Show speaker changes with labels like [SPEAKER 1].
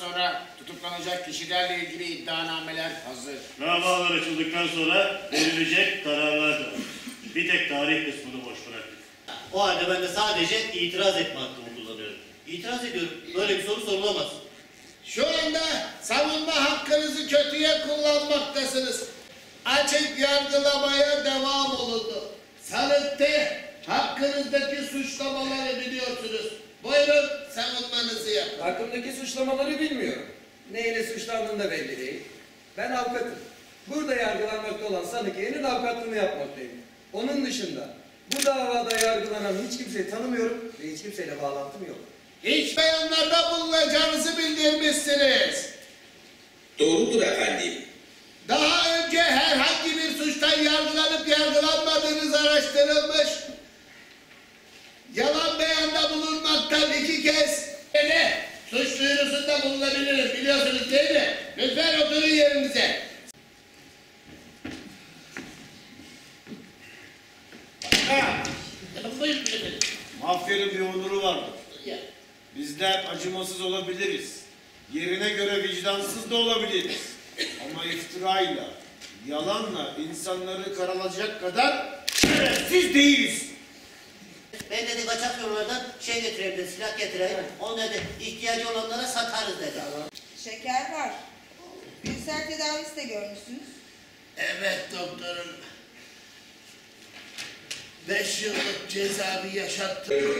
[SPEAKER 1] Sonra tutuklanacak kişilerle ilgili iddianameler hazır.
[SPEAKER 2] Davalar açıldıktan sonra verilecek kararlar da. Bir tek tarih kısmını boş bıraktık.
[SPEAKER 3] O halde ben de sadece itiraz etme hakkımı kullanıyorum. İtiraz ediyorum. Böyle bir soru sorulamaz.
[SPEAKER 4] Şu anda savunma hakkınızı kötüye kullanmaktasınız. Açık yargılamaya devam olundu. Sanıkta hakkınızdaki suçlamaları biliyorsunuz. Buyurun savunmanızı yapın.
[SPEAKER 5] Hakkımdaki suçlamaları bilmiyorum. Neyle suçlandığım da belli değil. Ben avukatım. Burada yargılanmakta olan sanık yeğenin avukatlığını yapmaktayım. Onun dışında bu davada yargılanan hiç kimseyi tanımıyorum ve hiç kimseyle bağlantım yok.
[SPEAKER 4] Hiç beyanlarda bulunacağınızı bildirmişsiniz.
[SPEAKER 6] Doğrudur efendim.
[SPEAKER 4] Daha iki kez ne? Suç duyurusunda bulunabilirim biliyorsunuz değil mi? Lütfen oturun yerinize.
[SPEAKER 7] Mafyanın bir onuru vardır. Bizler acımasız olabiliriz. Yerine göre vicdansız da olabiliriz. Ama iftirayla, yalanla insanları karalacak kadar şerefsiz değiliz.
[SPEAKER 3] Kaçak yollardan şey getireyim dedi, silah getireyim. Onu dedi ihtiyacı olanlara satarız dedi.
[SPEAKER 8] Şeker var. Bilsel tedavisi de görmüşsünüz.
[SPEAKER 4] Evet doktorum. Beş yıllık cezamı yaşattım.